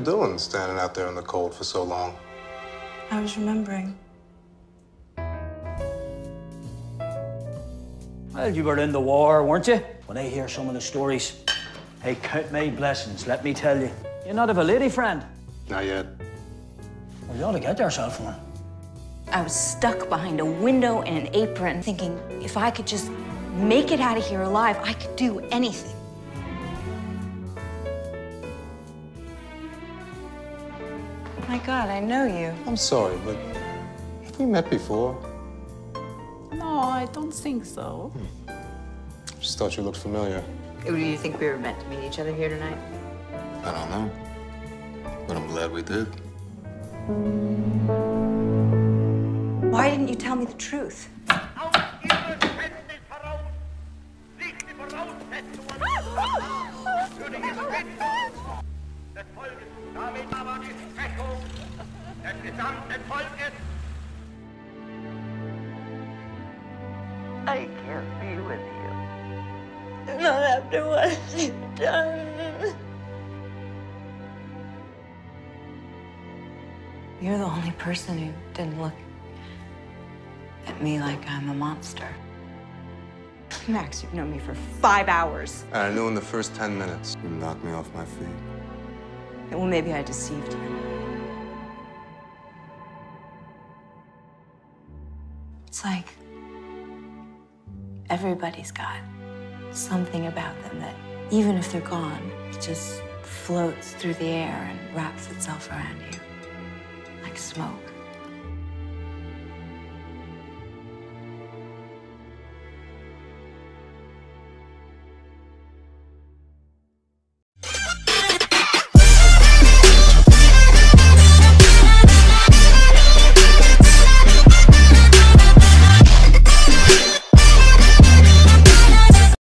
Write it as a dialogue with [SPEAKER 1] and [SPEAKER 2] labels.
[SPEAKER 1] doing standing out there in the cold for so long?
[SPEAKER 2] I was remembering.
[SPEAKER 3] Well, you were in the war, weren't you? When I hear some of the stories, hey, count my blessings, let me tell you. You're not of a lady friend.
[SPEAKER 1] Not yet.
[SPEAKER 3] Well, you ought to get yourself one.
[SPEAKER 4] I was stuck behind a window in an apron thinking if I could just make it out of here alive, I could do anything.
[SPEAKER 2] My God, I know you.
[SPEAKER 1] I'm sorry, but have we met before?
[SPEAKER 5] No, I don't think so. Hmm.
[SPEAKER 1] Just thought you looked familiar.
[SPEAKER 6] Do you think we were meant to meet each other here tonight?
[SPEAKER 1] I don't know. But I'm glad we did.
[SPEAKER 4] Why didn't you tell me the truth?
[SPEAKER 7] I can't be with you. Not after what you've done.
[SPEAKER 4] You're the only person who didn't look at me like I'm a monster. Max, you've known me for five hours.
[SPEAKER 1] And I knew in the first 10 minutes, you knocked me off my feet.
[SPEAKER 4] Well, maybe I deceived you. It's like everybody's got something about them that, even if they're gone, it just floats through the air and wraps itself around you like smoke.